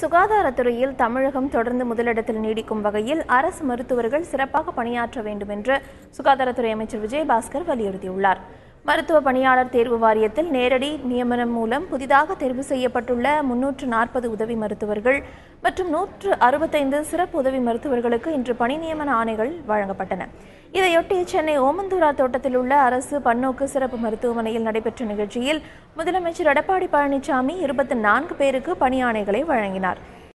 சுகாதாரத்துறையில் தமிழகம் தொடர்ந்து முதலிடத்தில் நீடிக்கும் வகையில் அரசு மருத்துவர்கள் சிறப்பாக பணியாற்ற வேண்டும் என்று சுகாதாரத்துறை அமைச்சர் விஜயபாஸ்கர் வலியுறுத்தியுள்ளார். மருத்துவ பணியாளர் தேர்வு வாரியத்தில் நேரடி நியமனம் மூலம் புதிதாக தேர்வு செய்யப்பட்டுள்ள முன்னூற்று நாற்பது உதவி மருத்துவர்கள் மற்றும் நூற்று அறுபத்தைந்து சிறப்பு உதவி மருத்துவர்களுக்கு இன்று பணி நியமன ஆணைகள் வழங்கப்பட்டன. இதையொட்டி சென்னை ஓமந்தூரா தோட்டத்தில் உள்ள அரசு பன்னோக்கு சிறப்பு மருத்துவமனையில் நடைபெற்ற நிகழ்ச்சியில் முதலமைச்சர் எடப்பாடி பழனிசாமி இருபத்தி நான்கு பேருக்கு பணி ஆணைகளை வழங்கினார்.